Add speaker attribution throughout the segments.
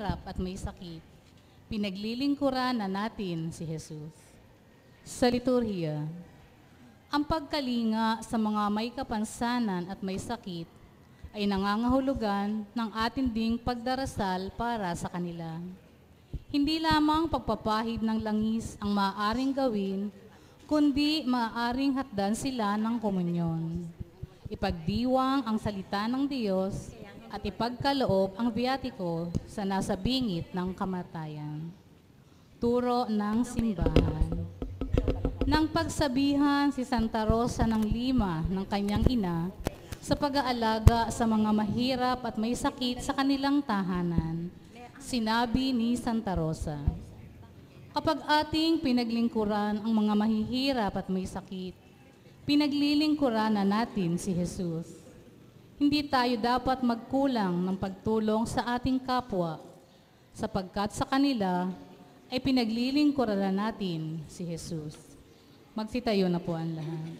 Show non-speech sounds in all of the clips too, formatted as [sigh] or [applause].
Speaker 1: hirap at may sakit, pinaglilingkuran na natin si Jesus. Sa liturhiya, ang pagkalinga sa mga may kapansanan at may sakit ay nangangahulugan ng atin ding pagdarasal para sa kanila. Hindi lamang pagpapahid ng langis ang maaaring gawin, kundi maaaring hatdan sila ng komunyon. Ipagdiwang ang salita ng Diyos at ipagkaloob ang biyatiko sa nasa bingit ng kamatayan. Turo ng simbahan. Nang pagsabihan si Santa Rosa ng Lima ng kanyang ina sa pag-aalaga sa mga mahirap at may sakit sa kanilang tahanan, sinabi ni Santa Rosa, Kapag ating pinaglingkuran ang mga mahihirap at may sakit, pinaglilingkuran na natin si Jesus. Hindi tayo dapat magkulang ng pagtulong sa ating kapwa, sapagkat sa kanila ay pinaglilingkuran na natin si Jesus. Magsitayo na po ang lahat.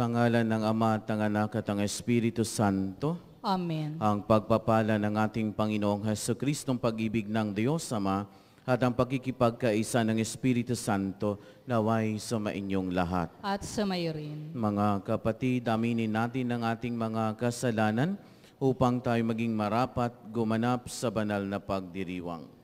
Speaker 2: Sa ngalan ng Ama at ng Anak at ng Espiritu Santo,
Speaker 1: Amen.
Speaker 2: ang pagpapala ng ating Panginoong Heso Kristong pag-ibig ng Diyos Ama at ang pagkikipagkaisa ng Espiritu Santo naway sa mainyong lahat.
Speaker 1: At sumayo rin.
Speaker 2: Mga kapatid, aminin natin ang ating mga kasalanan upang tayo maging marapat gumanap sa banal na pagdiriwang.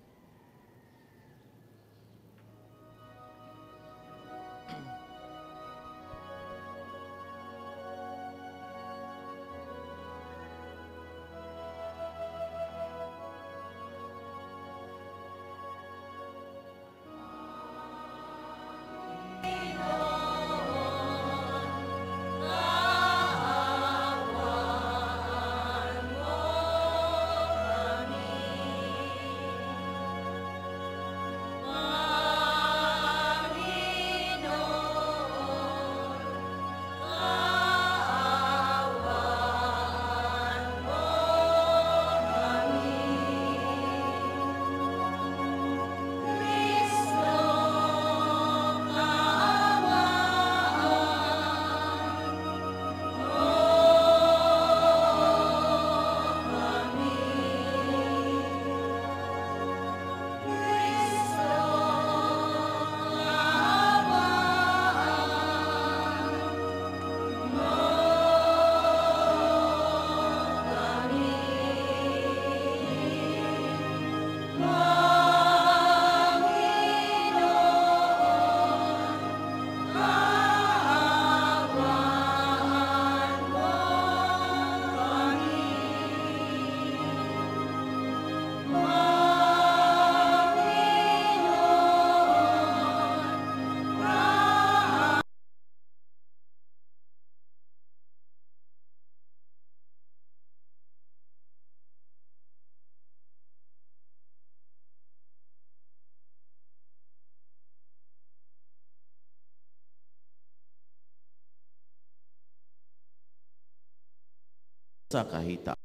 Speaker 1: Sa kahita.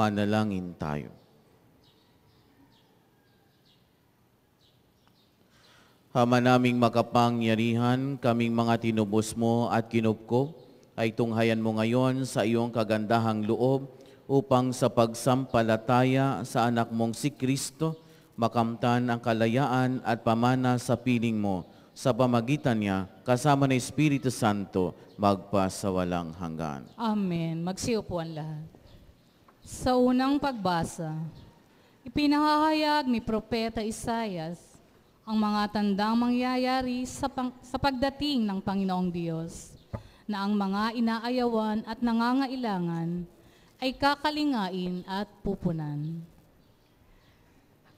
Speaker 1: Manalangin tayo. Ama naming makapangyarihan, kaming mga tinubos mo at kinupko, ay tunghayan mo ngayon sa iyong kagandahang loob upang sa pagsampalataya sa anak mong si Kristo, makamtan ang kalayaan at pamana sa piling mo
Speaker 2: sa pamagitan niya, kasama ng Espiritu Santo, magpa sa walang hanggan.
Speaker 3: Amen. Magsiupo ang lahat. Sa unang pagbasa, ipinahahayag ni Propeta Isayas ang mga tandang mangyayari sa, pang- sa pagdating ng Panginoong Diyos na ang mga inaayawan at nangangailangan ay kakalingain at pupunan.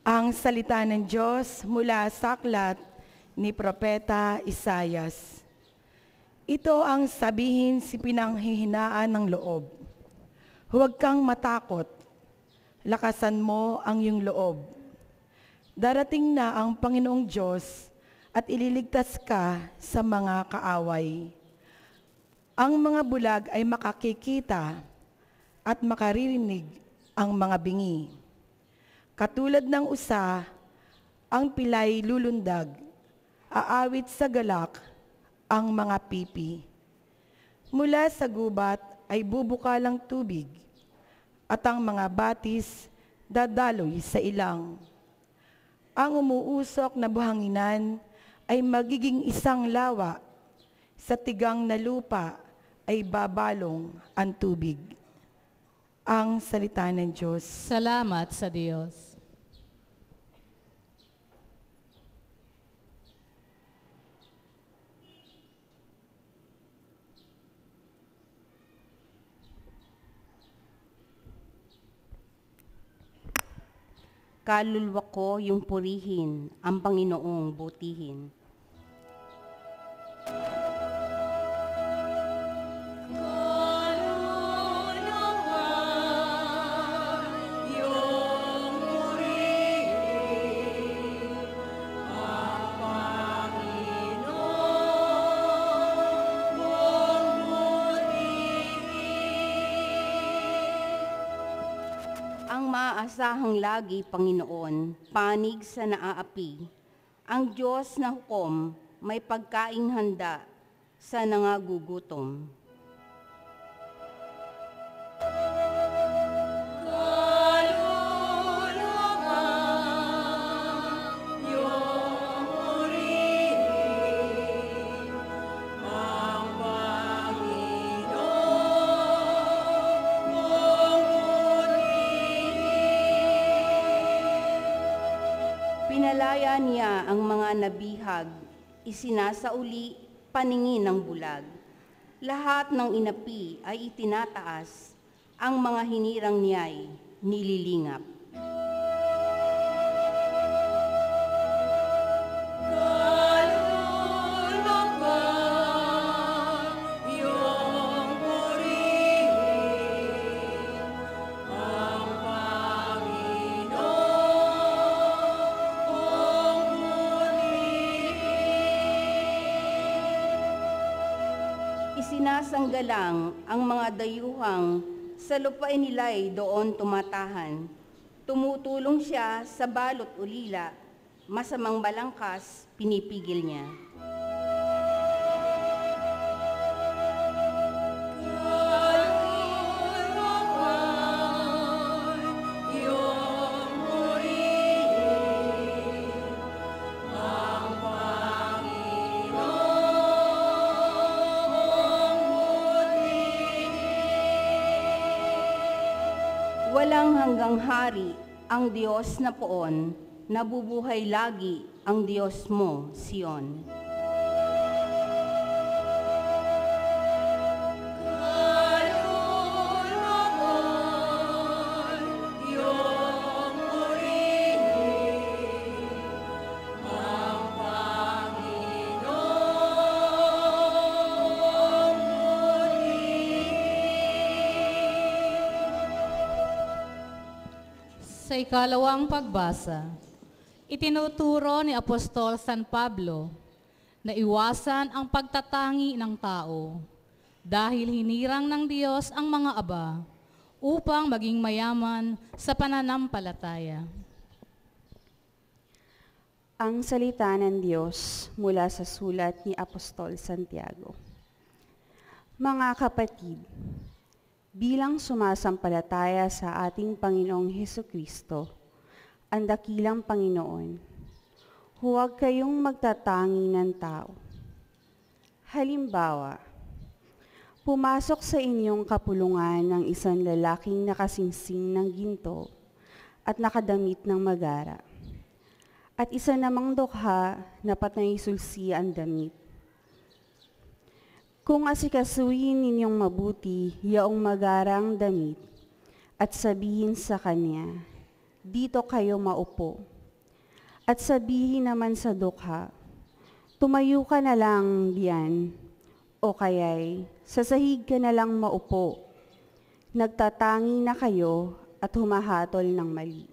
Speaker 4: Ang salita ng Diyos mula sa aklat ni Propeta Isayas. Ito ang sabihin si pinanghihinaan ng loob. Huwag kang matakot. Lakasan mo ang iyong loob. Darating na ang Panginoong Diyos at ililigtas ka sa mga kaaway. Ang mga bulag ay makakikita at makaririnig ang mga bingi. Katulad ng usa, ang pilay lulundag, aawit sa galak ang mga pipi. Mula sa gubat ay bubukalang tubig, at ang mga batis dadaloy sa ilang. Ang umuusok na buhanginan ay magiging isang lawa, sa tigang na lupa ay babalong ang tubig. Ang salita ng Diyos.
Speaker 3: Salamat sa Diyos.
Speaker 1: Kaluluwa ko yung purihin, ang Panginoong butihin. Ang maaasahang lagi, Panginoon, panig sa naaapi. Ang Diyos na hukom, may pagkaing handa sa nangagugutom. Niya ang mga nabihag, isinasauli paningin ng bulag. Lahat ng inapi ay itinataas, ang mga hinirang niya'y nililingap. Mga dayuhang sa lupain nila'y doon tumatahan. Tumutulong siya sa balot ulila, masamang balangkas, pinipigil niya. Hanggang hari ang Diyos na poon, nabubuhay lagi ang Diyos mo, Sion.
Speaker 3: Ikalawang pagbasa, itinuturo ni Apostol San Pablo na iwasan ang pagtatangi ng tao dahil hinirang ng Diyos ang mga aba upang maging mayaman sa pananampalataya.
Speaker 5: Ang salita ng Diyos mula sa sulat ni Apostol Santiago. Mga kapatid, bilang sumasampalataya sa ating Panginoong Heso Kristo, ang dakilang Panginoon, Huwag kayong magtatangi ng tao. Halimbawa, pumasok sa inyong kapulungan ng isang lalaking nakasingsing ng ginto at nakadamit ng magara. At isa namang dukha na patay sulsi ang damit. Kung asikasuhin ninyong mabuti yaong magarang damit at sabihin sa kanya, dito kayo maupo. At sabihin naman sa dukha, tumayo ka na lang diyan, o kaya'y sasahig ka na lang maupo. Nagtatangi na kayo at humahatol ng mali.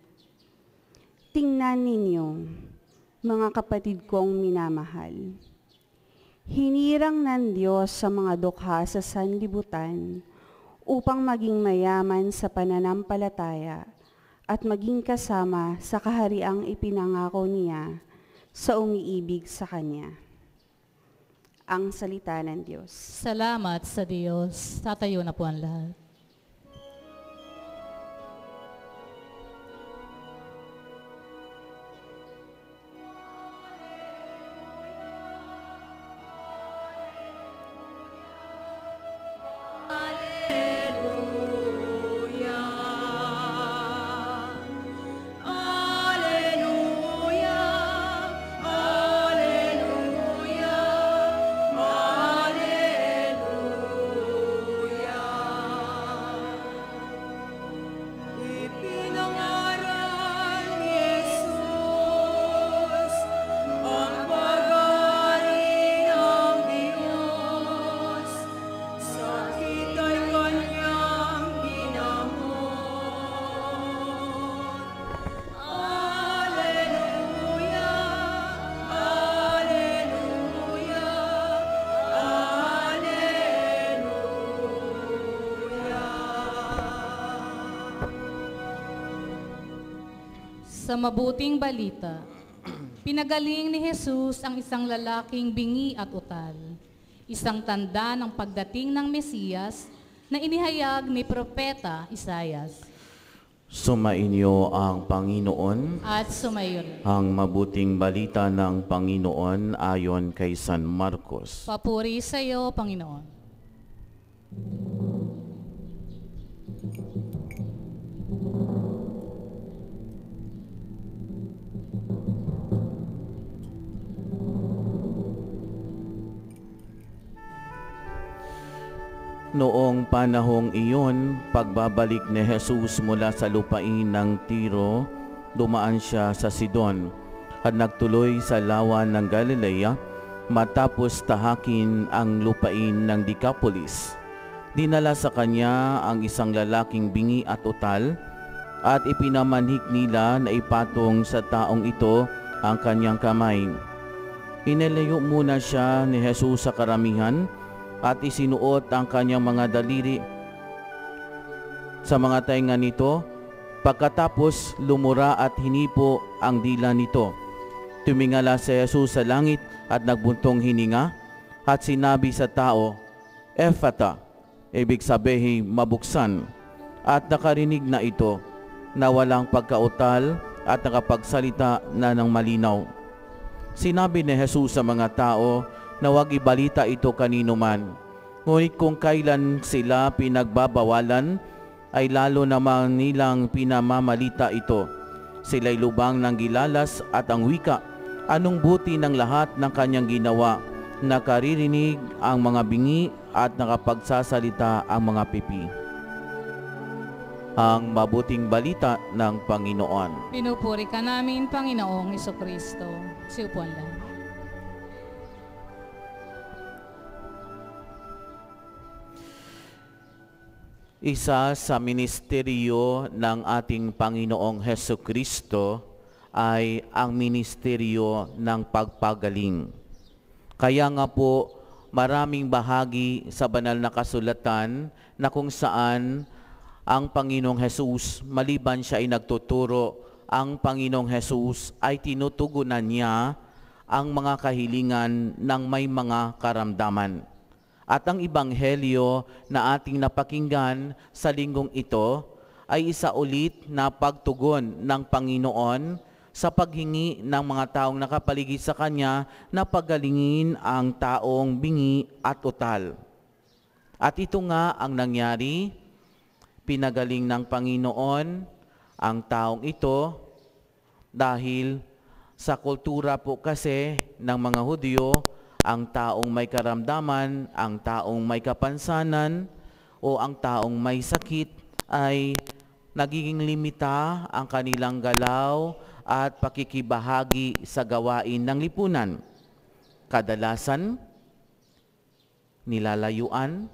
Speaker 5: Tingnan ninyo, mga kapatid kong minamahal. Hinirang ng Diyos sa mga dukha sa sanlibutan upang maging mayaman sa pananampalataya at maging kasama sa kahariang ipinangako niya sa umiibig sa Kanya. Ang salita ng Diyos.
Speaker 3: Salamat sa Diyos. Tatayo na po ang lahat. Sa mabuting balita, [clears throat] pinagaling ni Jesus ang isang lalaking bingi at utal, isang tanda ng pagdating ng Mesiyas na inihayag ni Propeta Isayas.
Speaker 2: Sumainyo ang Panginoon,
Speaker 3: At sumayo rin.
Speaker 2: ang mabuting balita ng Panginoon ayon kay San Marcos.
Speaker 3: Papuri sa iyo, Panginoon.
Speaker 2: Noong panahong iyon, pagbabalik ni Jesus mula sa lupain ng Tiro, dumaan siya sa Sidon at nagtuloy sa lawan ng Galilea matapos tahakin ang lupain ng Decapolis. Dinala sa kanya ang isang lalaking bingi at utal at ipinamanhik nila na ipatong sa taong ito ang kanyang kamay. Inelayo muna siya ni Jesus sa karamihan at isinuot ang kanyang mga daliri sa mga tainga nito. Pagkatapos lumura at hinipo ang dila nito. Tumingala si Jesus sa langit at nagbuntong hininga at sinabi sa tao, Ephata, ibig sabihin mabuksan. At nakarinig na ito na walang pagkautal at nakapagsalita na ng malinaw. Sinabi ni Jesus sa mga tao na huwag ibalita ito kanino man. Ngunit kung kailan sila pinagbabawalan, ay lalo namang nilang pinamamalita ito. Sila'y lubang ng gilalas at ang wika. Anong buti ng lahat ng kanyang ginawa? Nakaririnig ang mga bingi at nakapagsasalita ang mga pipi. Ang mabuting balita ng Panginoon.
Speaker 3: Pinupuri ka namin, Panginoong Iso Kristo. Siupuan lang.
Speaker 2: Isa sa ministeryo ng ating Panginoong Heso Kristo ay ang ministeryo ng pagpagaling. Kaya nga po, maraming bahagi sa banal na kasulatan na kung saan ang Panginoong Jesus, maliban siya ay nagtuturo, ang Panginoong Jesus ay tinutugunan niya ang mga kahilingan ng may mga karamdaman. At ang ibanghelyo na ating napakinggan sa linggong ito ay isa ulit na pagtugon ng Panginoon sa paghingi ng mga taong nakapaligid sa kanya na pagalingin ang taong bingi at utal. At ito nga ang nangyari, pinagaling ng Panginoon ang taong ito dahil sa kultura po kasi ng mga Hudyo, ang taong may karamdaman, ang taong may kapansanan, o ang taong may sakit ay nagiging limita ang kanilang galaw at pakikibahagi sa gawain ng lipunan. Kadalasan, nilalayuan,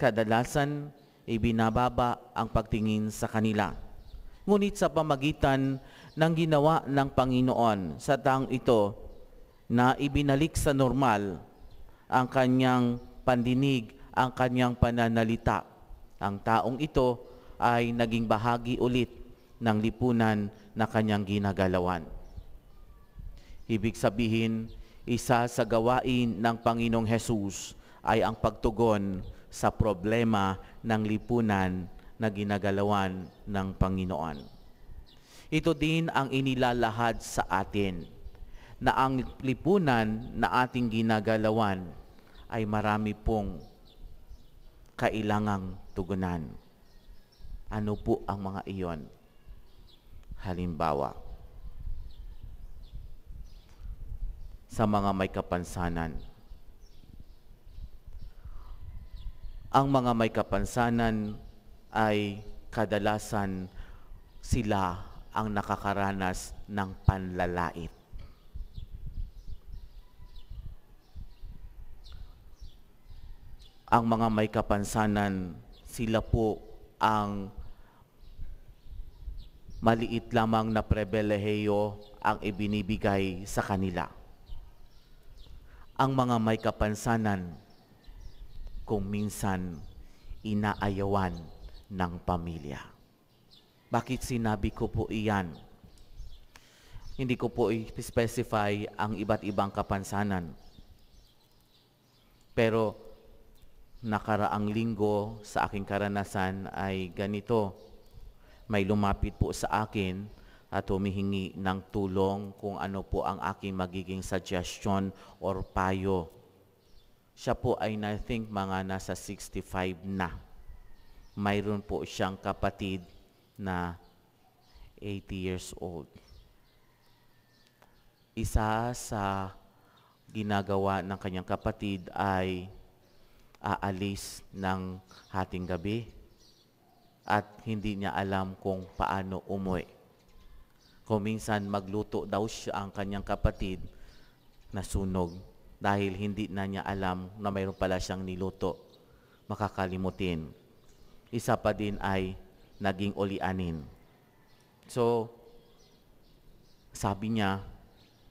Speaker 2: kadalasan, ibinababa ang pagtingin sa kanila. Ngunit sa pamagitan ng ginawa ng Panginoon sa taong ito na ibinalik sa normal ang kanyang pandinig, ang kanyang pananalita. Ang taong ito ay naging bahagi ulit ng lipunan na kanyang ginagalawan. Ibig sabihin, isa sa gawain ng Panginoong Hesus ay ang pagtugon sa problema ng lipunan na ginagalawan ng Panginoon. Ito din ang inilalahad sa atin na ang lipunan na ating ginagalawan ay marami pong kailangang tugunan. Ano po ang mga iyon? Halimbawa, sa mga may kapansanan. Ang mga may kapansanan ay kadalasan sila ang nakakaranas ng panlalait. Ang mga may kapansanan, sila po ang maliit lamang na prebeleheyo ang ibinibigay sa kanila. Ang mga may kapansanan, kung minsan inaayawan ng pamilya. Bakit sinabi ko po iyan? Hindi ko po i-specify ang iba't ibang kapansanan. Pero nakaraang linggo sa aking karanasan ay ganito. May lumapit po sa akin at humihingi ng tulong kung ano po ang aking magiging suggestion or payo. Siya po ay I think mga nasa 65 na. Mayroon po siyang kapatid na 80 years old. Isa sa ginagawa ng kanyang kapatid ay aalis ng hating gabi at hindi niya alam kung paano umuwi. Kung minsan magluto daw siya ang kanyang kapatid na sunog dahil hindi na niya alam na mayroon pala siyang niluto, makakalimutin. Isa pa din ay naging ulianin. So, sabi niya,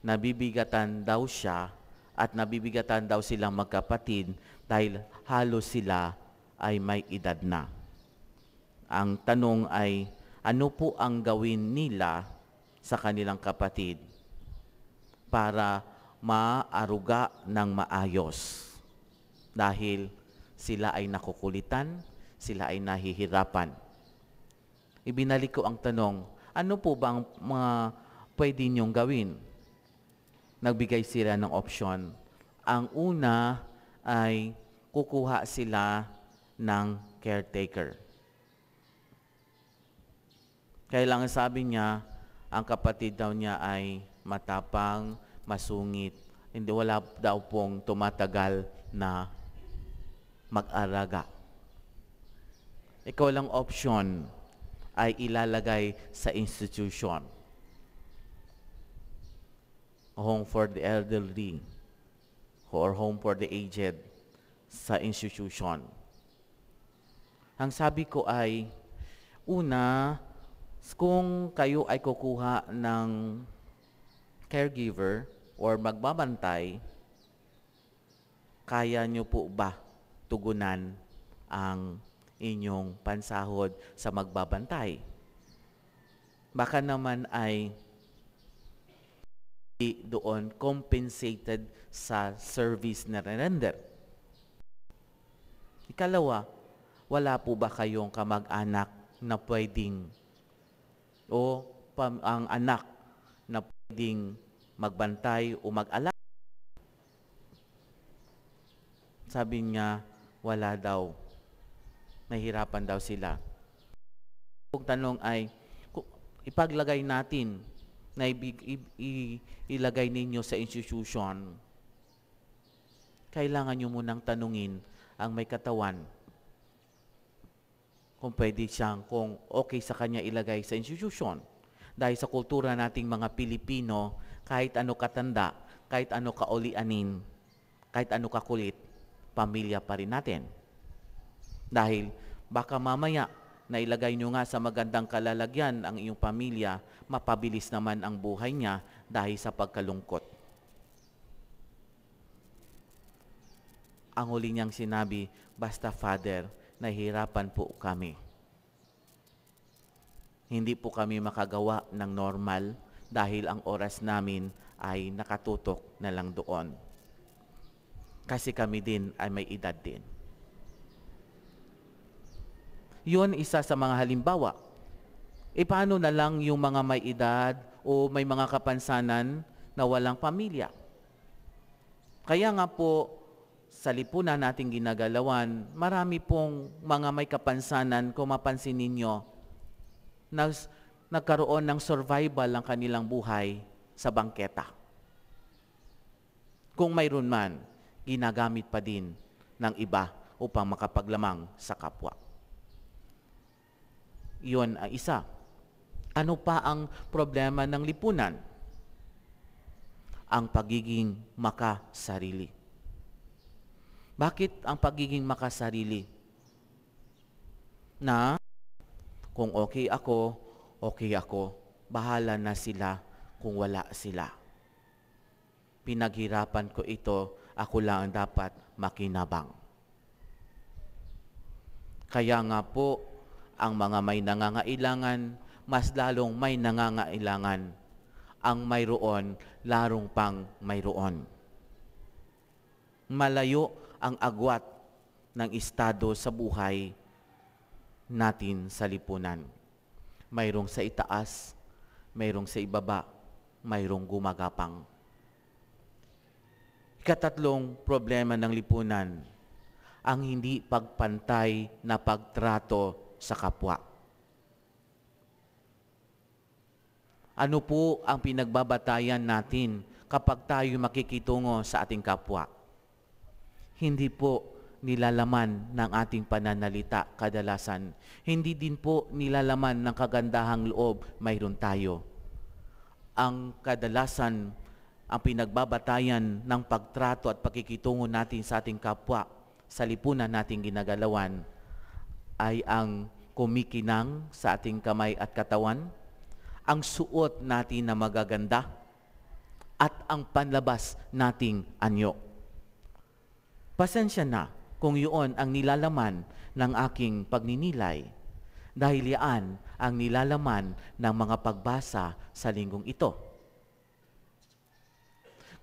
Speaker 2: nabibigatan daw siya at nabibigatan daw silang magkapatid dahil halos sila ay may edad na. Ang tanong ay, ano po ang gawin nila sa kanilang kapatid para maaruga ng maayos? Dahil sila ay nakukulitan, sila ay nahihirapan. Ibinalik ko ang tanong, ano po ba ang mga pwede niyong gawin? Nagbigay sila ng option. Ang una ay kukuha sila ng caretaker. Kailangan sabi niya, ang kapatid daw niya ay matapang, masungit, hindi wala daw pong tumatagal na mag-araga. Ikaw lang option ay ilalagay sa institution. Home for the elderly or home for the aged sa institution. Ang sabi ko ay, una, kung kayo ay kukuha ng caregiver or magbabantay, kaya nyo po ba tugunan ang inyong pansahod sa magbabantay? Baka naman ay doon compensated sa service na render. Ikalawa, wala po ba kayong kamag-anak na pwedeng o pam, ang anak na pwedeng magbantay o mag-ala. Sabi niya, wala daw. Nahihirapan daw sila. Kung tanong ay, ipaglagay natin na ibig, i- ilagay ninyo sa institution, kailangan nyo munang tanungin ang may katawan kung pwede siyang, kung okay sa kanya ilagay sa institution. Dahil sa kultura nating mga Pilipino, kahit ano katanda, kahit ano kaulianin, kahit ano kakulit, pamilya pa rin natin. Dahil baka mamaya na ilagay nyo nga sa magandang kalalagyan ang iyong pamilya, mapabilis naman ang buhay niya dahil sa pagkalungkot. Ang huli niyang sinabi, basta Father, nahihirapan po kami. Hindi po kami makagawa ng normal dahil ang oras namin ay nakatutok na lang doon. Kasi kami din ay may edad din. Yun isa sa mga halimbawa. E paano na lang yung mga may edad o may mga kapansanan na walang pamilya? Kaya nga po, sa lipunan nating ginagalawan, marami pong mga may kapansanan, kung mapansin ninyo, nas, nagkaroon ng survival ang kanilang buhay sa bangketa. Kung mayroon man, ginagamit pa din ng iba upang makapaglamang sa kapwa. Iyon ang isa. Ano pa ang problema ng lipunan? Ang pagiging makasarili. Bakit ang pagiging makasarili? Na kung okay ako, okay ako. Bahala na sila kung wala sila. Pinaghirapan ko ito, ako lang ang dapat makinabang. Kaya nga po, ang mga may nangangailangan, mas lalong may nangangailangan. Ang mayroon, larong pang mayroon. Malayo ang agwat ng estado sa buhay natin sa lipunan. Mayroong sa itaas, mayroong sa ibaba, mayroong gumagapang. Ikatatlong problema ng lipunan, ang hindi pagpantay na pagtrato sa kapwa. Ano po ang pinagbabatayan natin kapag tayo makikitungo sa ating kapwa? Hindi po nilalaman ng ating pananalita kadalasan. Hindi din po nilalaman ng kagandahang loob mayroon tayo. Ang kadalasan, ang pinagbabatayan ng pagtrato at pakikitungo natin sa ating kapwa sa lipunan nating ginagalawan ay ang kumikinang sa ating kamay at katawan, ang suot natin na magaganda, at ang panlabas nating anyo. Pasensya na kung yun ang nilalaman ng aking pagninilay dahil yan ang nilalaman ng mga pagbasa sa linggong ito.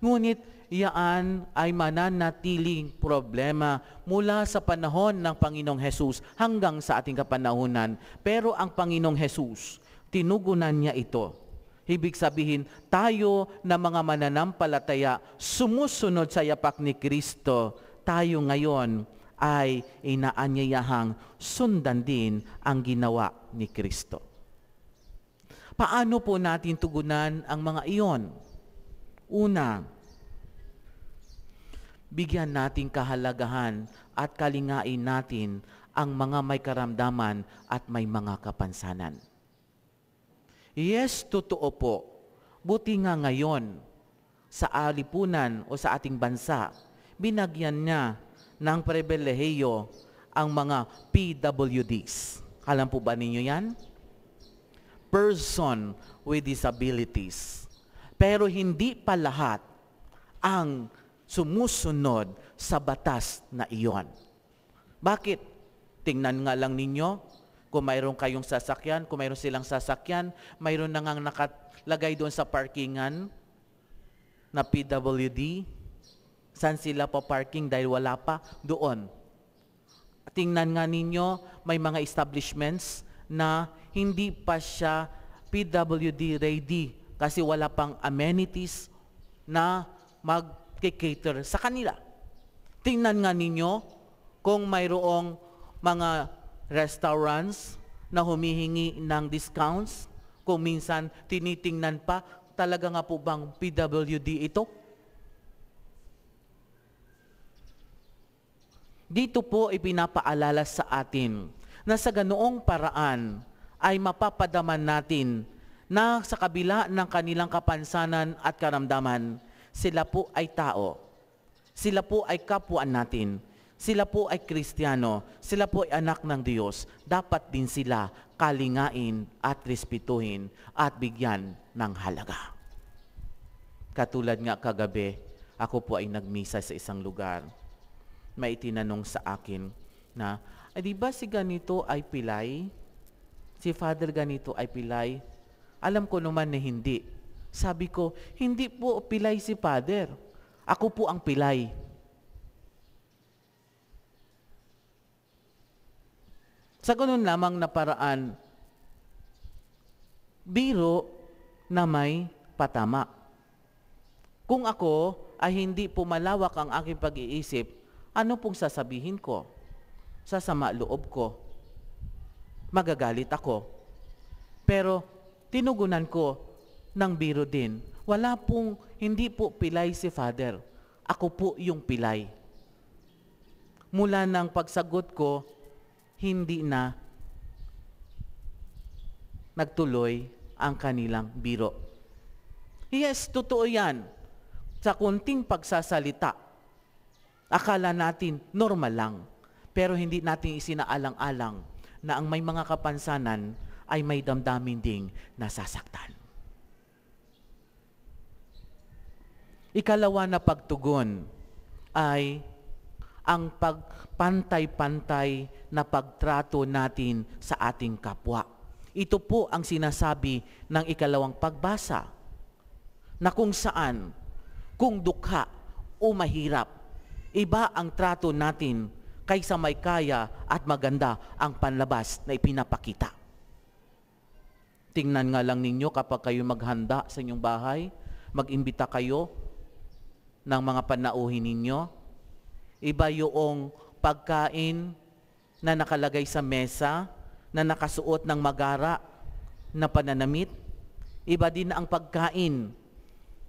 Speaker 2: Ngunit iyan ay mananatiling problema mula sa panahon ng Panginoong Hesus hanggang sa ating kapanahunan. Pero ang Panginoong Hesus, tinugunan niya ito. Ibig sabihin, tayo na mga mananampalataya, sumusunod sa yapak ni Kristo, tayo ngayon ay inaanyayahang sundan din ang ginawa ni Kristo. Paano po natin tugunan ang mga iyon? Una, bigyan natin kahalagahan at kalingain natin ang mga may karamdaman at may mga kapansanan. Yes, totoo po. Buti nga ngayon, sa alipunan o sa ating bansa, binagyan niya ng pribilehiyo ang mga PWDs. Alam po ba ninyo yan? Person with disabilities. Pero hindi pa lahat ang sumusunod sa batas na iyon. Bakit? Tingnan nga lang ninyo, kung mayroon kayong sasakyan, kung mayroon silang sasakyan, mayroon na ngang nakalagay doon sa parkingan na PWD. Saan sila pa parking dahil wala pa? Doon. Tingnan nga ninyo, may mga establishments na hindi pa siya PWD ready kasi wala pang amenities na mag-cater sa kanila. Tingnan nga ninyo kung mayroong mga restaurants na humihingi ng discounts, kung minsan tinitingnan pa, talaga nga po bang PWD ito? Dito po ipinapaalala sa atin na sa ganoong paraan ay mapapadaman natin na sa kabila ng kanilang kapansanan at karamdaman, sila po ay tao. Sila po ay kapwa natin. Sila po ay kristyano. Sila po ay anak ng Diyos. Dapat din sila kalingain at respetuhin at bigyan ng halaga. Katulad nga kagabi, ako po ay nagmisa sa isang lugar. May itinanong sa akin na, ay di ba si ganito ay pilay? Si Father ganito ay pilay? Alam ko naman na hindi. Sabi ko, hindi po pilay si Father. Ako po ang pilay. Sa ganun lamang na paraan, biro na may patama. Kung ako ay hindi pumalawak ang aking pag-iisip, ano pong sasabihin ko? Sasama loob ko. Magagalit ako. Pero tinugunan ko ng biro din. Wala pong, hindi po pilay si Father. Ako po yung pilay. Mula ng pagsagot ko, hindi na nagtuloy ang kanilang biro. Yes, totoo yan. Sa kunting pagsasalita, akala natin normal lang. Pero hindi natin isinaalang-alang na ang may mga kapansanan ay may damdamin ding nasasaktan. Ikalawa na pagtugon ay ang pagpantay-pantay na pagtrato natin sa ating kapwa. Ito po ang sinasabi ng ikalawang pagbasa na kung saan, kung dukha o mahirap, iba ang trato natin kaysa may kaya at maganda ang panlabas na ipinapakita. Tingnan nga lang ninyo kapag kayo maghanda sa inyong bahay, mag-imbita kayo ng mga panauhin ninyo. Iba yung pagkain na nakalagay sa mesa, na nakasuot ng magara na pananamit. Iba din ang pagkain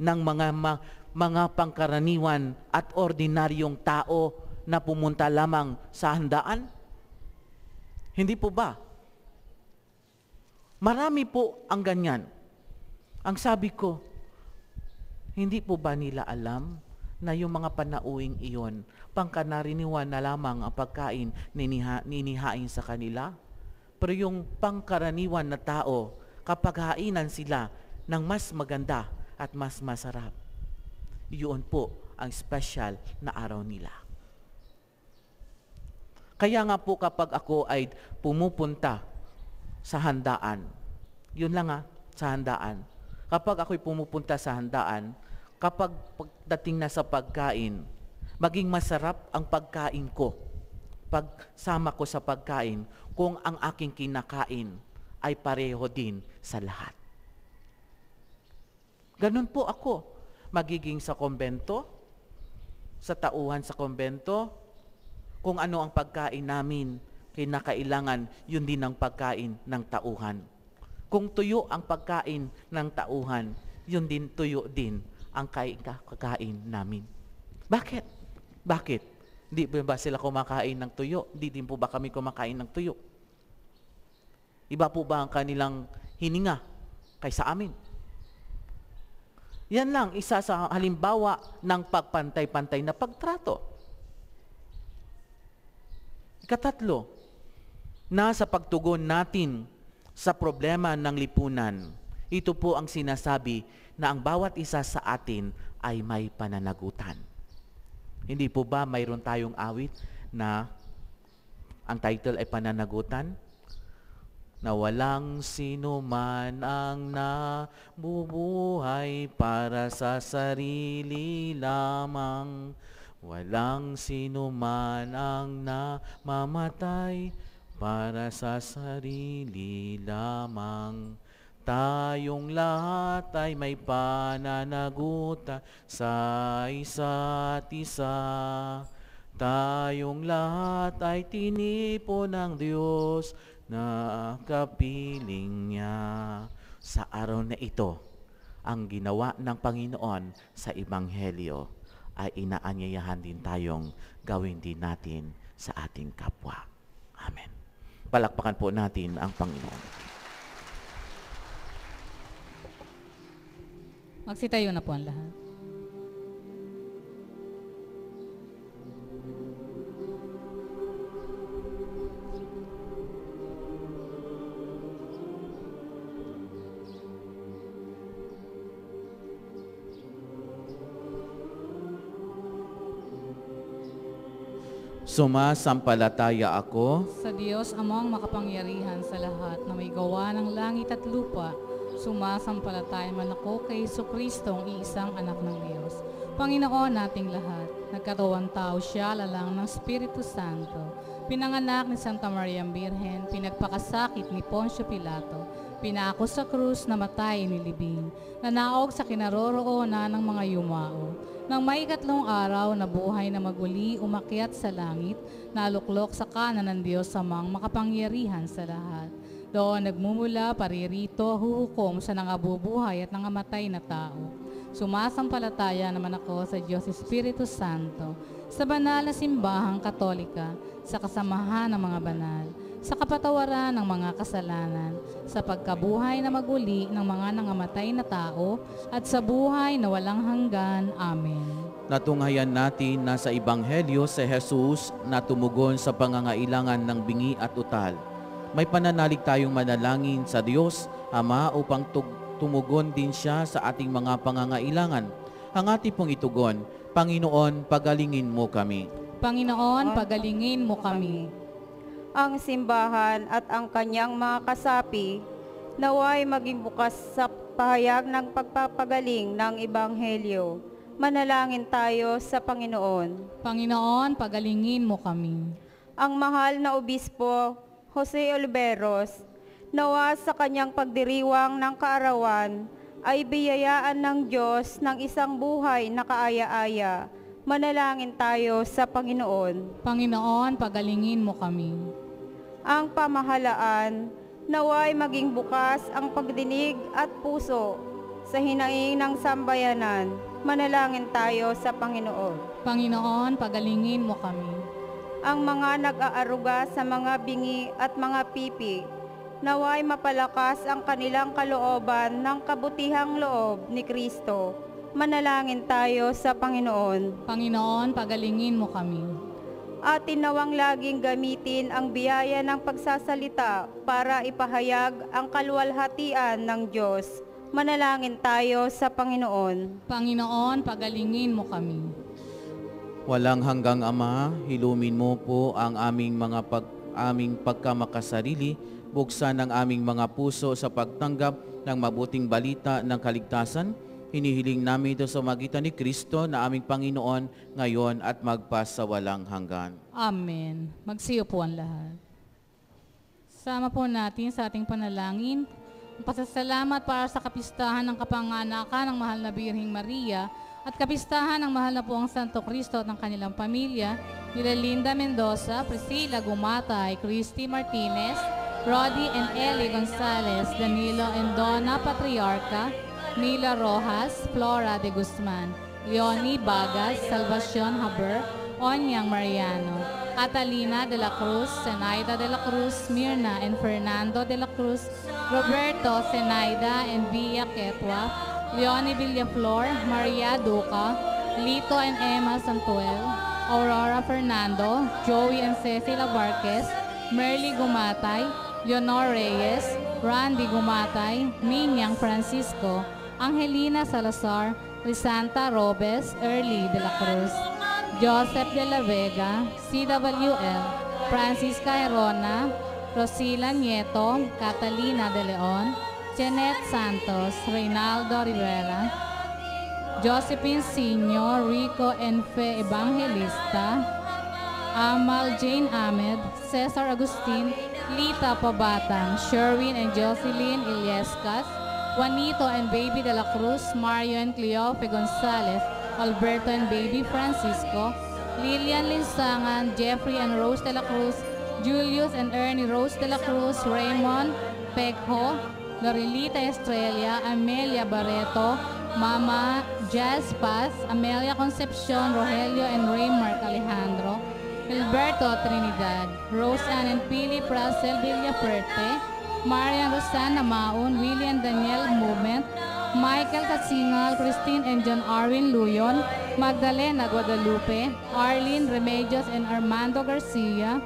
Speaker 2: ng mga ma- mga pangkaraniwan at ordinaryong tao na pumunta lamang sa handaan? Hindi po ba? Marami po ang ganyan. Ang sabi ko, hindi po ba nila alam na yung mga panauing iyon, pangkanariniwan na lamang ang pagkain niniha, ninihain sa kanila? Pero yung pangkaraniwan na tao, kapag hainan sila ng mas maganda at mas masarap, yun po ang special na araw nila. Kaya nga po kapag ako ay pumupunta sa handaan, yun lang ha, sa handaan. Kapag ako'y pumupunta sa handaan, kapag pagdating na sa pagkain, maging masarap ang pagkain ko. Pagsama ko sa pagkain, kung ang aking kinakain ay pareho din sa lahat. Ganun po ako. Magiging sa kombento, sa tauhan sa kombento, kung ano ang pagkain namin, kinakailangan, yun din ang pagkain ng tauhan. Kung tuyo ang pagkain ng tauhan, yun din tuyo din ang kakain namin. Bakit? Bakit? Hindi ba sila kumakain ng tuyo? Hindi din po ba kami kumakain ng tuyo? Iba po ba ang kanilang hininga kaysa amin? Yan lang, isa sa halimbawa ng pagpantay-pantay na pagtrato. Ikatatlo, na sa pagtugon natin sa problema ng lipunan, ito po ang sinasabi na ang bawat isa sa atin ay may pananagutan. Hindi po ba mayroon tayong awit na ang title ay pananagutan? Na walang sino man ang nabubuhay para sa sarili lamang. Walang sino man ang namamatay para sa sarili lamang. Tayong lahat ay may pananagutan sa isa't isa. Tayong lahat ay tinipo ng Diyos na kapiling niya. Sa araw na ito, ang ginawa ng Panginoon sa Ebanghelyo ay inaanyayahan din tayong gawin din natin sa ating kapwa. Amen. Palakpakan po natin ang Panginoon.
Speaker 3: Magsitayo na po ang lahat.
Speaker 2: Sumasampalataya ako
Speaker 3: Sa Diyos amang makapangyarihan sa lahat na may gawa ng langit at lupa, sumasampalataya man ako kay Iso Kristong iisang anak ng Diyos. Panginoon nating lahat, nagkatawan tao siya lalang ng Espiritu Santo. Pinanganak ni Santa Maria Birhen, pinagpakasakit ni Poncio Pilato, pinako sa krus na matay ni Libing, nanaog sa kinaroroonan ng mga yumao. Nang may ikatlong araw na buhay na maguli, umakyat sa langit, naluklok sa kanan ng Diyos samang makapangyarihan sa lahat. Doon nagmumula paririto, huhukom sa nangabubuhay at nangamatay na tao. Sumasampalataya naman ako sa Diyos Espiritu Santo, sa banal na simbahang katolika, sa kasamahan ng mga banal, sa kapatawaran ng mga kasalanan, sa pagkabuhay na maguli ng mga nangamatay na tao, at sa buhay na walang hanggan. Amen.
Speaker 2: Natunghayan natin na sa Ebanghelyo si Jesus na tumugon sa pangangailangan ng bingi at utal. May pananalig tayong manalangin sa Diyos, Ama, upang tumugon din siya sa ating mga pangangailangan. Ang ating pong itugon, Panginoon, pagalingin mo kami.
Speaker 3: Panginoon, pagalingin mo kami.
Speaker 6: Ang simbahan at ang kanyang mga kasapi naway maging bukas sa pahayag ng pagpapagaling ng Ebanghelyo. Manalangin tayo sa Panginoon.
Speaker 3: Panginoon, pagalingin mo kami.
Speaker 6: Ang mahal na obispo, Jose Oliveros, nawa sa kanyang pagdiriwang ng kaarawan, ay biyayaan ng Diyos ng isang buhay na kaaya-aya. Manalangin tayo sa Panginoon.
Speaker 3: Panginoon, pagalingin mo kami.
Speaker 6: Ang pamahalaan, naway maging bukas ang pagdinig at puso sa hinaing ng sambayanan. Manalangin tayo sa Panginoon.
Speaker 3: Panginoon, pagalingin mo kami.
Speaker 6: Ang mga nag-aaruga sa mga bingi at mga pipi, naway mapalakas ang kanilang kalooban ng kabutihang loob ni Kristo. Manalangin tayo sa Panginoon.
Speaker 3: Panginoon, pagalingin mo kami.
Speaker 6: Atin nawang laging gamitin ang biyaya ng pagsasalita para ipahayag ang kalwalhatian ng Diyos. Manalangin tayo sa Panginoon.
Speaker 3: Panginoon, pagalingin mo kami.
Speaker 2: Walang hanggang Ama, hilumin mo po ang aming mga pag aming pagkamakasarili, buksan ang aming mga puso sa pagtanggap ng mabuting balita ng kaligtasan. Hinihiling namin ito sa magitan ni Kristo na aming Panginoon ngayon at magpasawalang hanggan.
Speaker 3: Amen. Magsiyo po ang lahat. Sama po natin sa ating panalangin. Ang pasasalamat para sa kapistahan ng kapanganakan ng mahal na Birhing Maria at kapistahan ng mahal na poong Santo Cristo at ng kanilang pamilya, nila Linda Mendoza, Priscilla Gumatay, Christy Martinez, Roddy and Ellie Gonzalez, Danilo and Donna Patriarca, Mila Rojas, Flora de Guzman, Leonie Bagas, Salvacion Haber, Onyang Mariano, Catalina de la Cruz, Zenaida de la Cruz, Mirna and Fernando de la Cruz, Roberto, Zenaida and Villa Ketwa, Leonie Villaflor, Maria Duca, Lito and Emma Santuel, Aurora Fernando, Joey and Cecilia Barquez, Merly Gumatay, Leonor Reyes, Randy Gumatay, Minyang Francisco, Angelina Salazar, Risanta Robes, Early de la Cruz, Joseph de la Vega, CWL, Francisca Herona, Rosila Nieto, Catalina de Leon, Janet Santos, Reynaldo Rivera, Josephine Senior, Rico Enfe Evangelista, Amal Jane Ahmed, Cesar Agustin, Lita Pabatang, Sherwin and Jocelyn Iliescas, Juanito and Baby de la Cruz, Mario and Cleofe Gonzalez, Alberto and Baby Francisco, Lilian Linsangan, Jeffrey and Rose de la Cruz, Julius and Ernie Rose de la Cruz, Raymond Pegho, Lorilita Estrella, Amelia Barreto, Mama Jazz Paz, Amelia Concepcion, Rogelio and Raymark Alejandro, Gilberto Trinidad, Roseanne and Philip Russell Villaferte, Marian Rosana Maun, William Daniel Movement, Michael Katsingal, Christine and John Arwin Luyon, Magdalena Guadalupe, Arlene Remedios and Armando Garcia,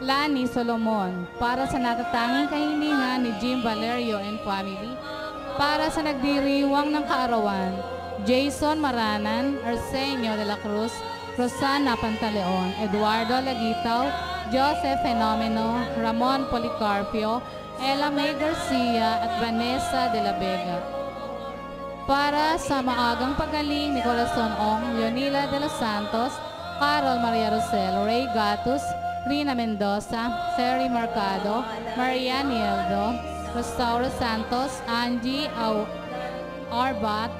Speaker 3: Lani Solomon, para sa natatanging kahilingan ni Jim Valerio and family, para sa nagdiriwang ng kaarawan, Jason Maranan, Arsenio de la Cruz, Rosana Pantaleon, Eduardo Lagitaw, Joseph Fenomeno, Ramon Policarpio, Ella May Garcia at Vanessa de la Vega. Para sa maagang pagaling ni Corazon Ong, Leonila de los Santos, Carol Maria Rosel, Ray Gatus, Rina Mendoza, Seri Mercado, Maria Nieldo, Rosauro Santos, Angie Arbat,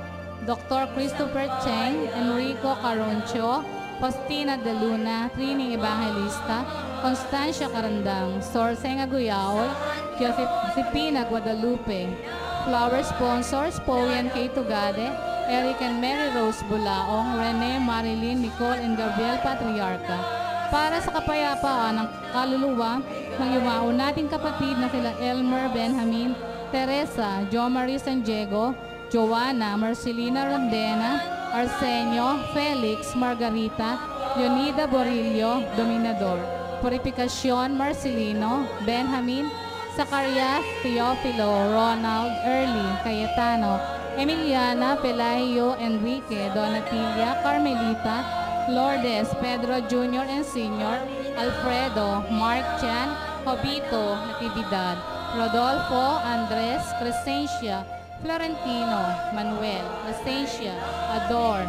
Speaker 3: Dr. Christopher Cheng, Enrico Caroncho, Faustina De Luna, Trining Evangelista, Constancia Carandang, Sorseng Aguyaol, Josepina Guadalupe, Flower Sponsors, Poyan K. Tugade, Eric and Mary Rose Bulaong, Rene, Marilyn, Nicole, and Gabriel Patriarca. Para sa kapayapaan ng kaluluwa ng nating kapatid na sila Elmer Benjamin, Teresa, Jo Marie San Diego, Joanna, Marcelina Rondena, Arsenio, Felix, Margarita, Leonida Borillo, Dominador, Purificacion, Marcelino, Benjamin, Zacarias, Teofilo, Ronald, Early, Cayetano, Emiliana, Pelayo, Enrique, Donatilia, Carmelita, Lourdes, Pedro Jr. and Sr., Alfredo, Mark Chan, Jobito, Natividad, Rodolfo, Andres, Crescencia, Florentino, Manuel, Crescencia, Ador,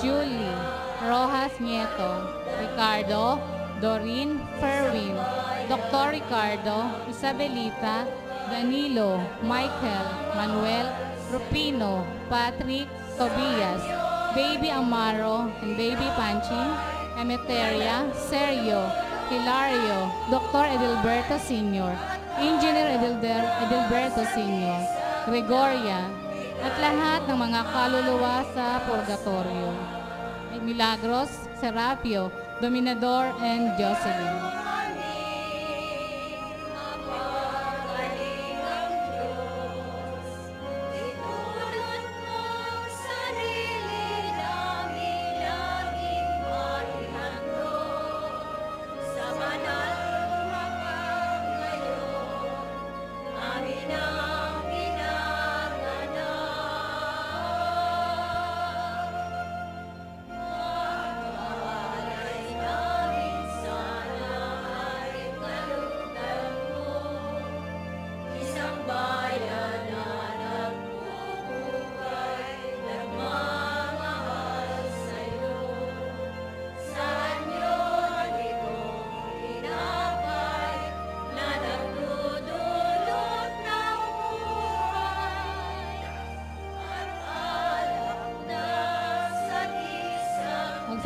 Speaker 3: Julie, Rojas Nieto, Ricardo, Dorin, Ferwin, Dr. Ricardo, Isabelita, Danilo, Michael, Manuel, Rupino, Patrick, Tobias, Baby Amaro, and Baby Panching, Emeteria, Sergio, Hilario, Dr. Edilberto Sr., Engineer Edilder, Edilberto Sr., Gregoria, at lahat ng mga kaluluwa sa purgatorio. Milagros, Serapio, Dominador, and Jocelyn.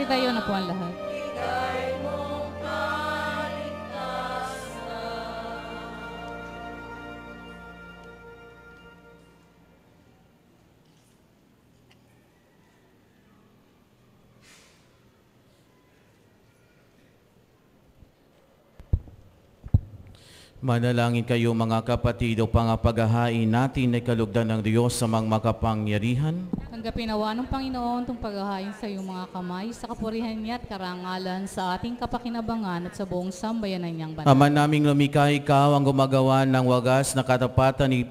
Speaker 3: Magsitayo na po ang lahat.
Speaker 2: Manalangin kayo mga kapatid o pangapagahain natin ay kalugdan ng Diyos sa mga makapangyarihan.
Speaker 3: Tanggapin nawa ng Panginoon itong paghahain sa iyong mga kamay, sa kapurihan niya at karangalan sa ating kapakinabangan at sa buong sambayanan niyang banal.
Speaker 2: Ama naming lumikha, ikaw ang gumagawa ng wagas na katapatan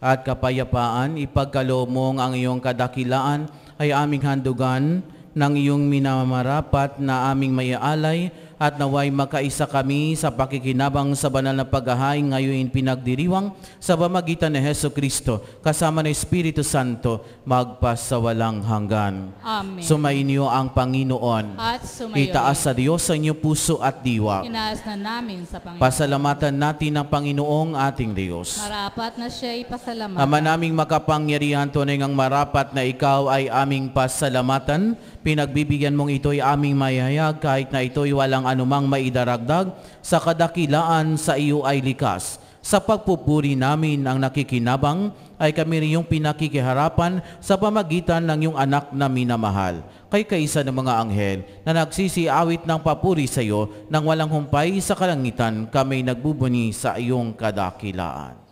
Speaker 2: at kapayapaan. Ipagkaloob mong ang iyong kadakilaan ay aming handugan ng iyong minamarapat na aming maialay at naway makaisa kami sa pakikinabang sa banal na paghahain ngayon pinagdiriwang sa pamagitan ni Heso Kristo kasama ng Espiritu Santo magpasawalang hanggan.
Speaker 3: Amen.
Speaker 2: Sumainyo ang Panginoon.
Speaker 3: At sumayo
Speaker 2: Itaas sa Diyos sa inyong puso at diwa.
Speaker 3: Inaas na namin sa Panginoon.
Speaker 2: Pasalamatan natin ang Panginoong ating Diyos.
Speaker 3: Marapat na siya'y pasalamatan.
Speaker 2: Ama naming makapangyarihan, tunay ngang marapat na ikaw ay aming pasalamatan. Pinagbibigyan mong ito'y aming mayayag kahit na ito'y walang anumang maidaragdag. Sa kadakilaan sa iyo ay likas. Sa pagpupuri namin ang nakikinabang ay kami rin yung pinakikiharapan sa pamagitan ng iyong anak na minamahal. Kay kaisa ng mga anghel na nagsisiawit ng papuri sa iyo nang walang humpay sa kalangitan kami nagbubuni sa iyong kadakilaan.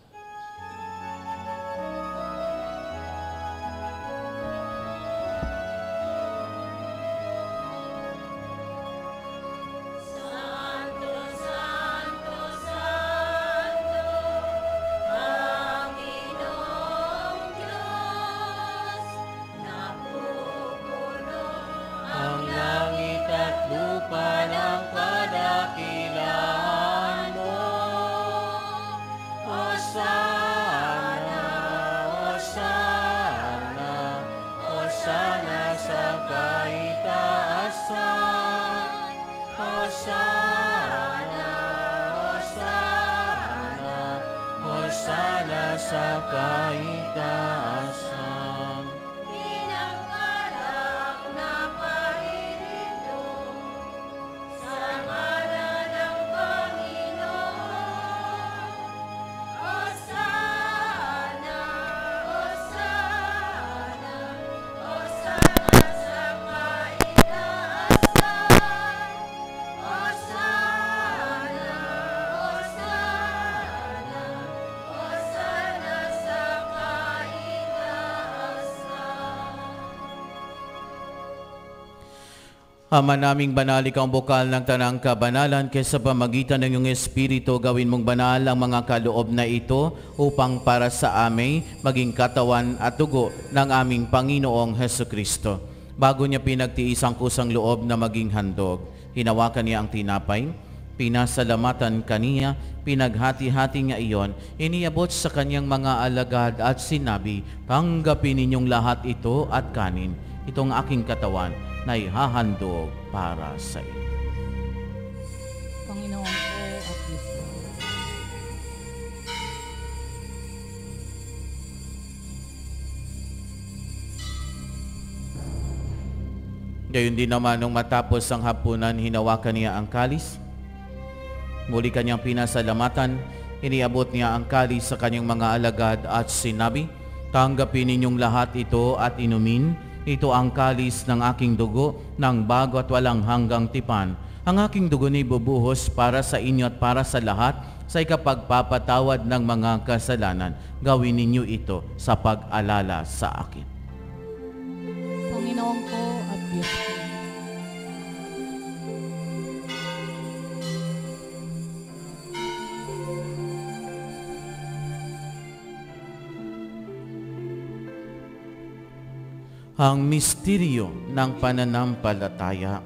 Speaker 2: Ama naming banal, ikaw ang bukal ng tanang kabanalan, kaysa pamagitan ng iyong Espiritu, gawin mong banal ang mga kaloob na ito upang para sa amin maging katawan at dugo ng aming Panginoong Heso Kristo. Bago niya pinagtiis ang kusang loob na maging handog, hinawakan niya ang tinapay, pinasalamatan kaniya, pinaghati-hati niya iyon, iniabot sa kanyang mga alagad at sinabi, Tanggapin ninyong lahat ito at kanin, itong aking katawan na ihahandog para sa inyo.
Speaker 3: Panginoon ko at Diyos.
Speaker 2: Gayon din naman nung matapos ang hapunan, hinawakan niya ang kalis. Muli kanyang pinasalamatan, iniabot niya ang kalis sa kanyang mga alagad at sinabi, Tanggapin ninyong lahat ito at inumin. Ito ang kalis ng aking dugo ng bago at walang hanggang tipan. Ang aking dugo ni bubuhos para sa inyo at para sa lahat sa ikapagpapatawad ng mga kasalanan. Gawin ninyo ito sa pag-alala sa akin. Ang misteryo ng pananampalataya.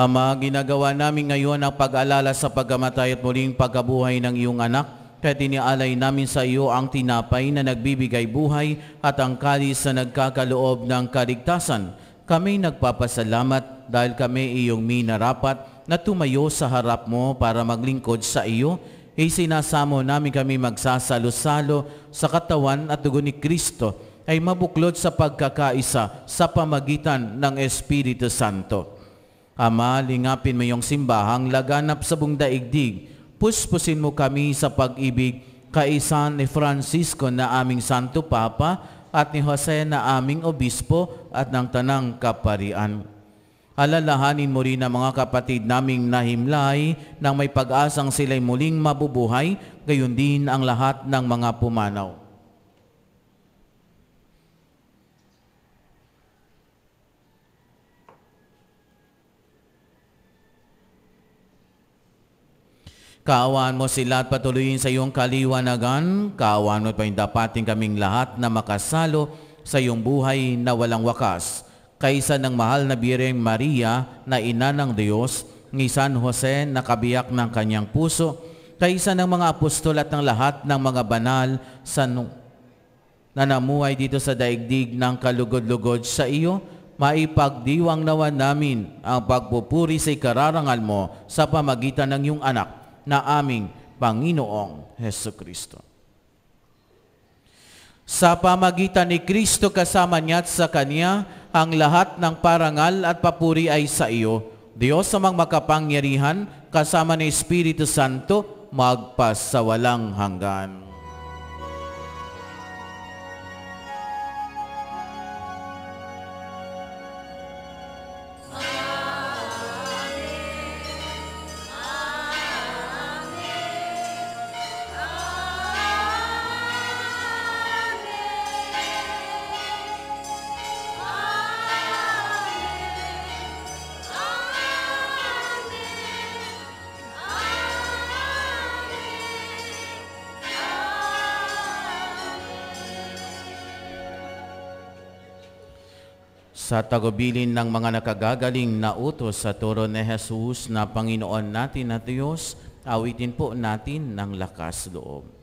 Speaker 2: Ama, ginagawa namin ngayon ang pag-alala sa pagkamatay at muling pagkabuhay ng iyong anak. Kaya tinialay namin sa iyo ang tinapay na nagbibigay buhay at ang kalis na nagkakaloob ng kaligtasan. Kami nagpapasalamat dahil kami iyong minarapat na tumayo sa harap mo para maglingkod sa iyo. Isinasamo namin kami magsasalo-salo sa katawan at dugo ni Kristo ay mabuklod sa pagkakaisa sa pamagitan ng Espiritu Santo. Ama, lingapin mo yung simbahang laganap sa buong daigdig. Puspusin mo kami sa pag-ibig kaisa ni Francisco na aming Santo Papa at ni Jose na aming obispo at ng tanang kaparian. Alalahanin mo rin ang mga kapatid naming nahimlay nang may pag-asang sila'y muling mabubuhay, gayon din ang lahat ng mga pumanaw. Kaawaan mo sila at patuloyin sa iyong kaliwanagan. Kaawaan mo at pahindapating kaming lahat na makasalo sa iyong buhay na walang wakas. Kaysa ng mahal na Bireng Maria na ina ng Diyos, ni San Jose na kabiyak ng kanyang puso, kaysa ng mga apostol at ng lahat ng mga banal sa na namuhay dito sa daigdig ng kalugod-lugod sa iyo, maipagdiwang nawa namin ang pagpupuri sa ikararangal mo sa pamagitan ng iyong anak na aming Panginoong Heso Kristo. Sa pamagitan ni Kristo kasama niya at sa Kanya, ang lahat ng parangal at papuri ay sa iyo. Diyos amang makapangyarihan, kasama ni Espiritu Santo, magpasawalang hanggan. Sa tagubilin ng mga nakagagaling na utos sa turo ni Jesus na Panginoon natin na Diyos, awitin po natin ng lakas loob.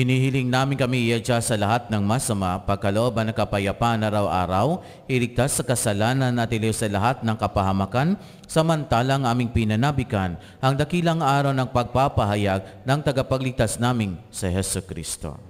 Speaker 2: Hinihiling namin kami iadya sa lahat ng masama, pagkalooban ng kapayapaan araw-araw, iligtas sa kasalanan at iliw sa lahat ng kapahamakan, samantalang aming pinanabikan ang dakilang araw ng pagpapahayag ng tagapagligtas naming sa Heso Kristo.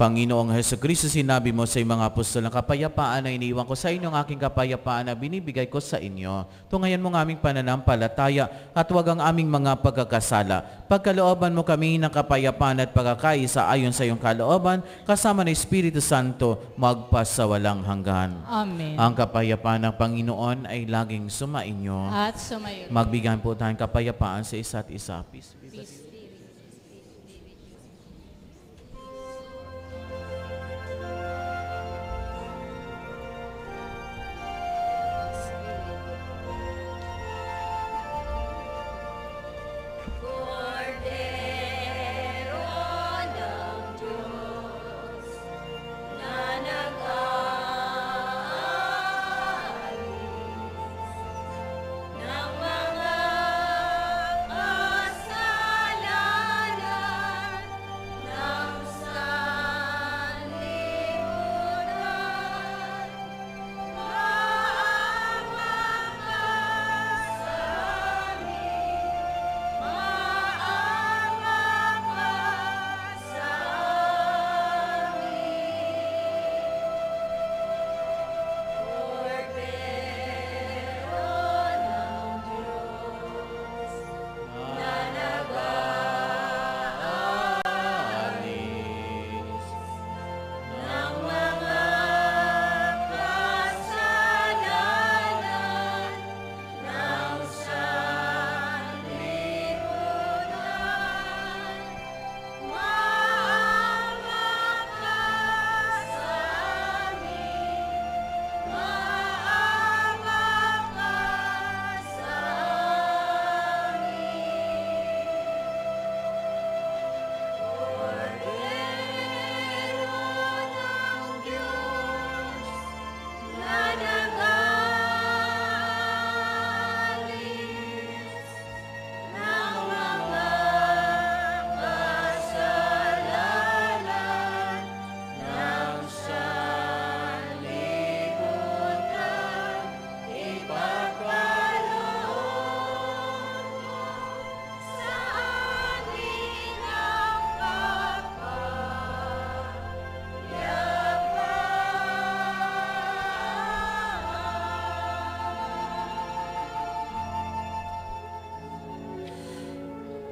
Speaker 1: Panginoong Heso Kristo, sinabi mo sa mga apostol na kapayapaan na iniwan ko sa inyo, ang aking kapayapaan na binibigay ko sa inyo. Tungayan mo ang aming pananampalataya at huwag ang aming mga pagkakasala. Pagkalooban mo kami ng kapayapaan at pagkakaisa ayon sa iyong kalooban, kasama ng Espiritu Santo, magpasawalang hanggan.
Speaker 3: Amen.
Speaker 1: Ang kapayapaan ng Panginoon ay laging sumainyo.
Speaker 3: At sumayo.
Speaker 1: Magbigyan po tayong kapayapaan sa isa't isa. Peace be with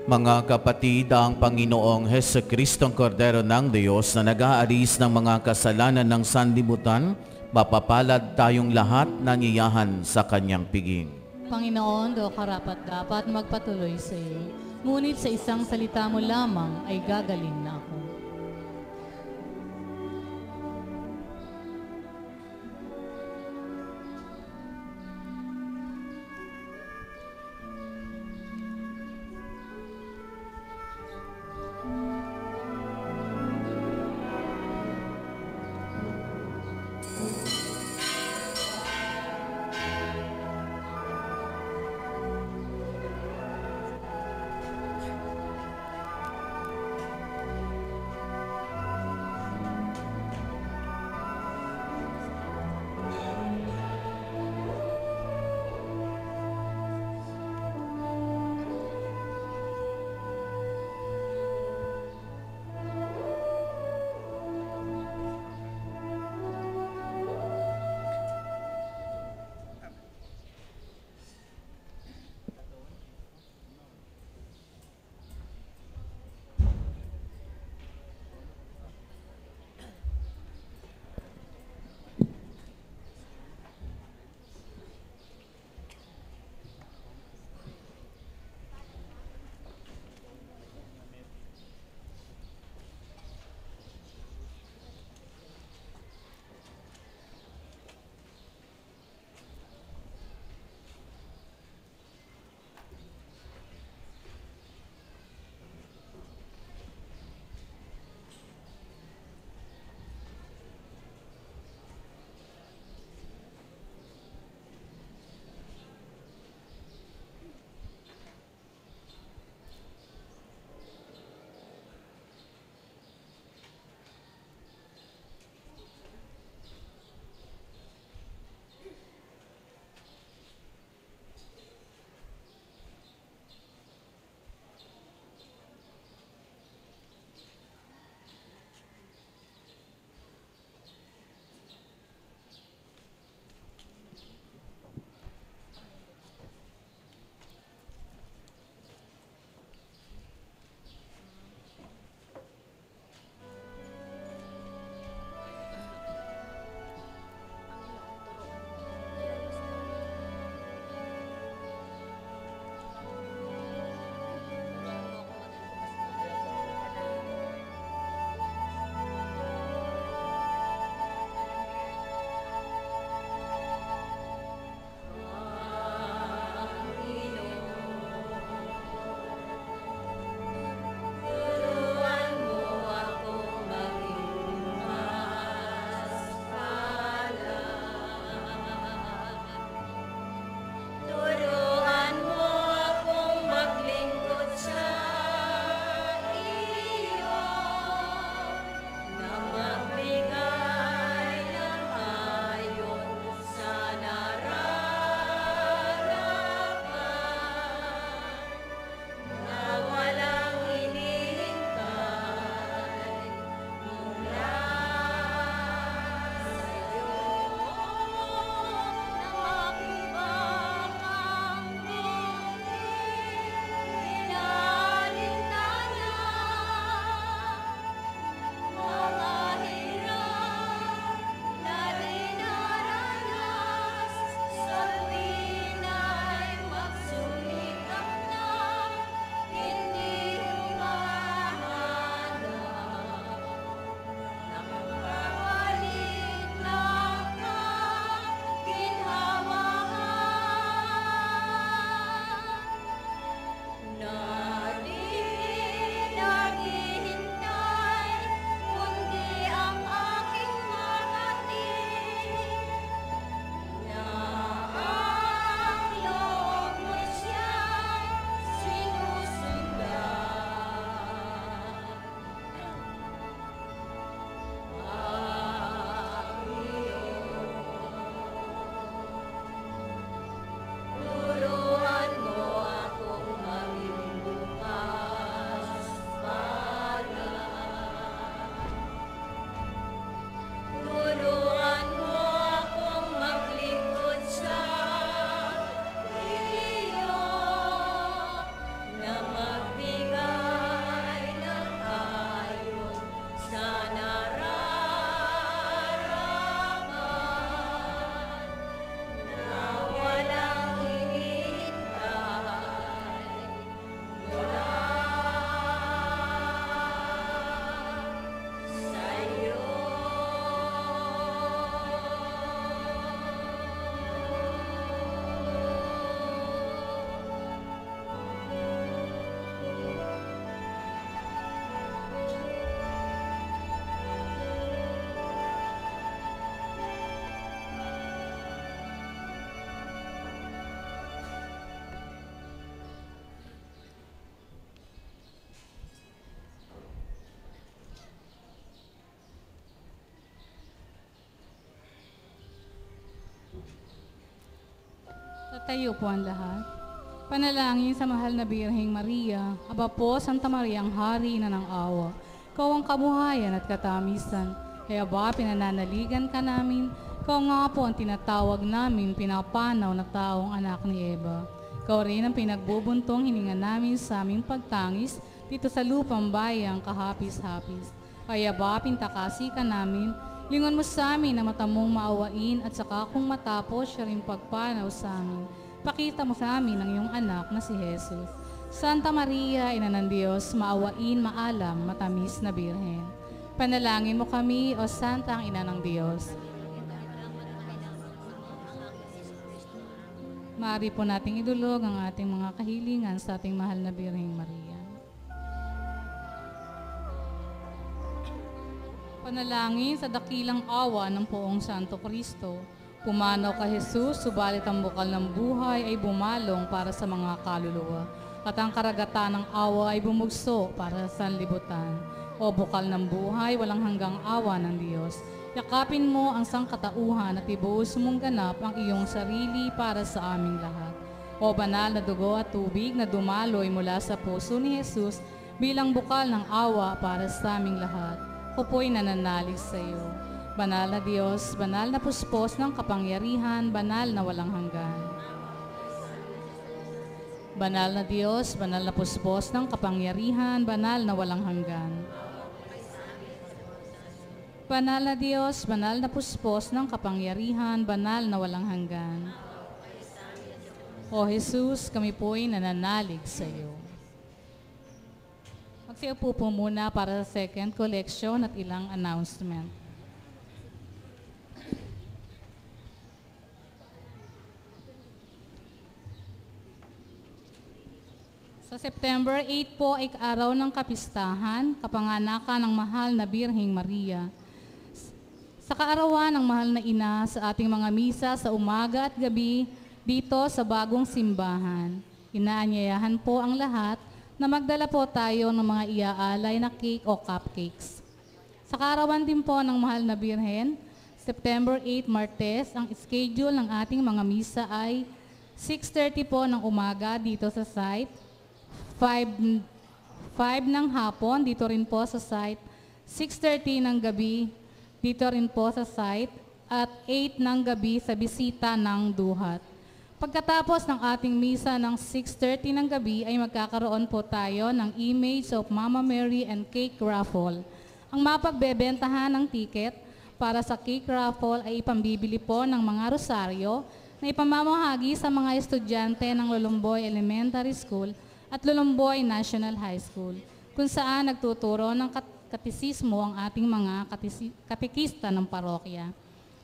Speaker 2: Mga
Speaker 1: kapatid, ang Panginoong Heso Kristong Kordero ng Diyos na nag-aalis ng mga kasalanan ng sanlibutan, mapapalad tayong lahat na niyahan sa kanyang piging.
Speaker 3: Panginoon, do karapat dapat magpatuloy sa iyo. Ngunit sa isang salita mo lamang ay gagaling na Tayo po ang lahat. Panalangin sa mahal na Birheng Maria, Aba po, Santa Maria ang hari na ng awa. Ikaw ang kabuhayan at katamisan. Kaya ba pinananaligan ka namin? Ikaw nga po ang tinatawag namin pinapanaw na taong anak ni Eva. Ikaw rin ang pinagbubuntong hininga namin sa aming pagtangis dito sa lupang bayang kahapis-hapis. Kaya ba pintakasi ka namin? Lingon mo sa amin na matamong maawain at saka kung matapos siya rin pagpanaw sa amin. Pakita mo sa amin ang iyong anak na si Jesus. Santa Maria, Ina ng Diyos, maawain, maalam, matamis na Birhen. Panalangin mo kami, O Santa ang Ina ng Diyos. Maaari po nating idulog ang ating mga kahilingan sa ating mahal na Birheng Maria. Panalangin sa dakilang awa ng poong Santo Kristo. Pumanaw ka Jesus, subalit ang bukal ng buhay ay bumalong para sa mga kaluluwa. At ang karagatan ng awa ay bumugso para sa libutan. O bukal ng buhay, walang hanggang awa ng Diyos. Yakapin mo ang sangkatauhan at ibuhos mong ganap ang iyong sarili para sa aming lahat. O banal na dugo at tubig na dumaloy mula sa puso ni Jesus bilang bukal ng awa para sa aming lahat. Ako po'y nananalig sa iyo. Banal na Diyos, banal na puspos ng kapangyarihan, banal na walang hanggan. Banal na Diyos, banal na puspos ng kapangyarihan, banal na walang hanggan. Banal na Diyos, banal na puspos ng kapangyarihan, banal na walang hanggan. O Jesus, kami po'y nananalig sa iyo. Magsiupo po muna para sa second collection at ilang announcement. September 8 po ay araw ng kapistahan, kapanganakan ng mahal na Birheng Maria. Sa kaarawan ng mahal na ina sa ating mga misa sa umaga at gabi dito sa bagong simbahan. Inaanyayahan po ang lahat na magdala po tayo ng mga iaalay na cake o cupcakes. Sa kaarawan din po ng mahal na Birhen, September 8 Martes, ang schedule ng ating mga misa ay 6.30 po ng umaga dito sa site, 5, 5 ng hapon dito rin po sa site, 6.30 ng gabi dito rin po sa site, at 8 ng gabi sa bisita ng duhat. Pagkatapos ng ating misa ng 6.30 ng gabi ay magkakaroon po tayo ng image of Mama Mary and cake raffle. Ang mapagbebentahan ng ticket para sa cake raffle ay ipambibili po ng mga rosaryo na ipamamahagi sa mga estudyante ng Lulumboy Elementary School at Lulumboy National High School, kung saan nagtuturo ng kat- katisismo ang ating mga katisi- katekista ng parokya.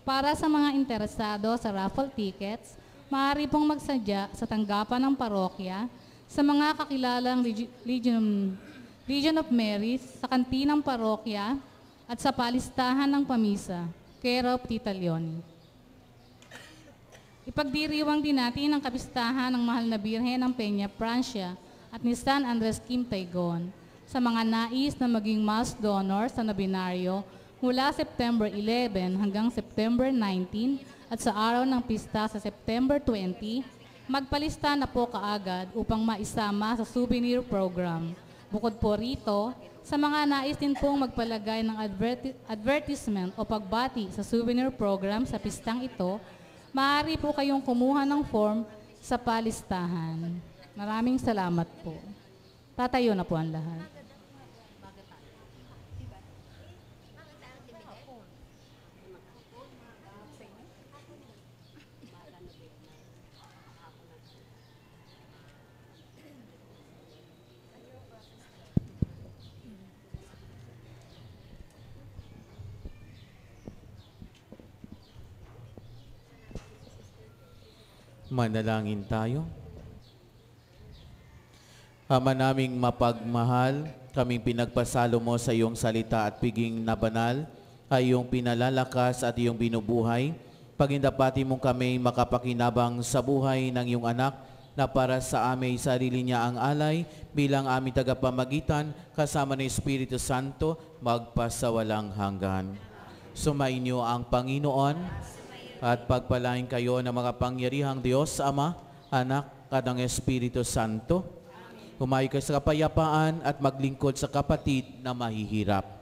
Speaker 3: Para sa mga interesado sa raffle tickets, maaari pong magsadya sa tanggapan ng parokya sa mga kakilalang Legi- Legion, Legion of Mary sa kantinang parokya at sa palistahan ng pamisa, care of Tita Leonie. Ipagdiriwang din natin ang kapistahan ng mahal na Birhen ng Peña Francia at ni San Andres Kim Taygon sa mga nais na maging mass donor sa nabinaryo mula September 11 hanggang September 19 at sa araw ng pista sa September 20, magpalista na po kaagad upang maisama sa souvenir program. Bukod po rito, sa mga nais din pong magpalagay ng adverti- advertisement o pagbati sa souvenir program sa pistang ito, maaari po kayong kumuha ng form sa palistahan. Maraming salamat po. Tatayo na po ang lahat.
Speaker 2: Manalangin tayo. Ama naming mapagmahal, kaming pinagpasalo mo sa iyong salita at piging na banal, ay iyong pinalalakas at iyong binubuhay. Pagindapati mong kami makapakinabang sa buhay ng iyong anak na para sa aming sarili niya ang alay bilang aming tagapamagitan kasama ng Espiritu Santo magpasawalang hanggan. Sumainyo ang Panginoon at pagpalain kayo ng mga pangyarihang Diyos Ama, Anak, at ng Espiritu Santo. Humayo kayo sa kapayapaan at maglingkod sa kapatid na mahihirap.